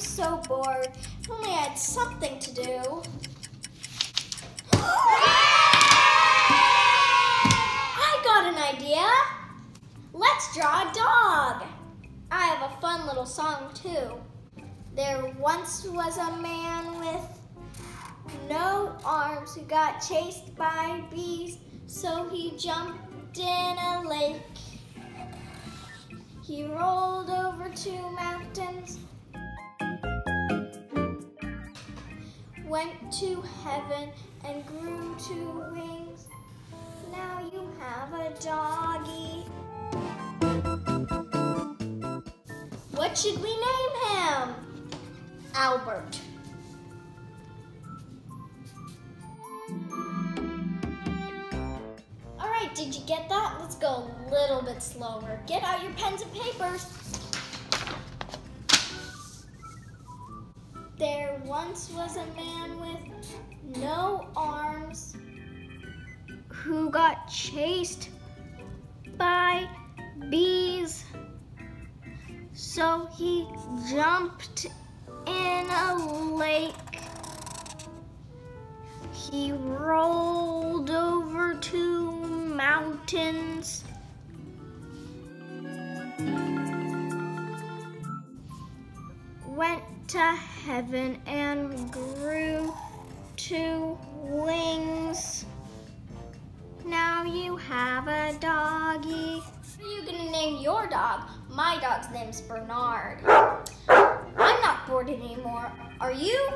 I'm so bored. If only I had something to do. I got an idea. Let's draw a dog. I have a fun little song too. There once was a man with no arms who got chased by bees, so he jumped in a lake. He rolled over two mountains, went to heaven and grew two wings. Now you have a doggy. What should we name him? Albert. All right, did you get that? Let's go a little bit slower. Get out your pens and papers. There once was a man with no arms who got chased by bees. So he jumped in a lake. He rolled over two mountains. Went to heaven and grew two wings. Now you have a doggy. What are you gonna name your dog? My dog's name's Bernard. I'm not bored anymore. Are you?